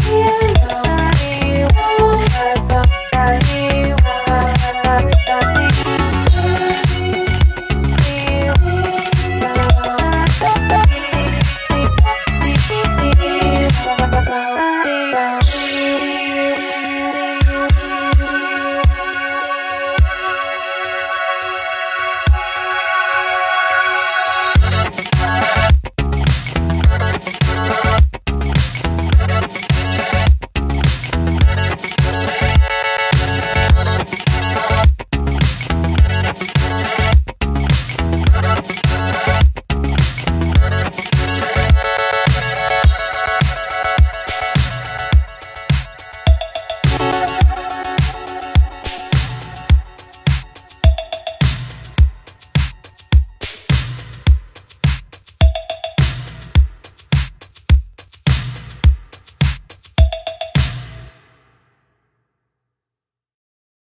see